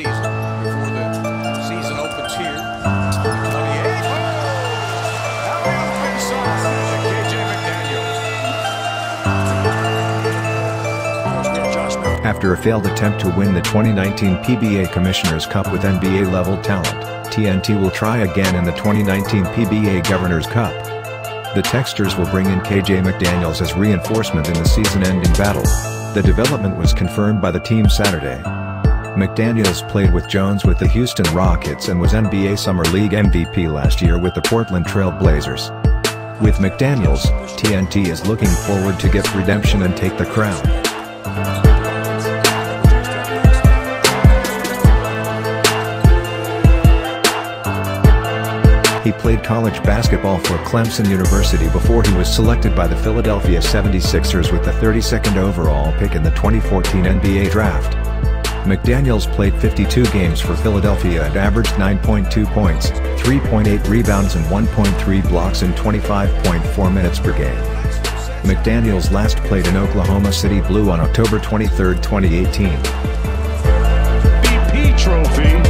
season before the season opens here. 28. Out on the weak side, KJ McDaniels. After a failed attempt to win the 2019 PBA Commissioner's Cup with NBA-level talent, TNT will try again in the 2019 PBA Governor's Cup. The Texters will bring in KJ McDaniels as reinforcement in the season-ending battle. The development was confirmed by the team Saturday. McDaniels played with Jones with the Houston Rockets and was NBA Summer League MVP last year with the Portland Trail Blazers. With McDaniels, TNT is looking forward to get redemption and take the crown. He played college basketball for Clemson University before he was selected by the Philadelphia 76ers with the 32nd overall pick in the 2014 NBA Draft. McDaniels played 52 games for Philadelphia and averaged 9.2 points, 3.8 rebounds and 1.3 blocks in 25.4 minutes per game. McDaniels last played in Oklahoma City Blue on October 23, 2018. BP Trophy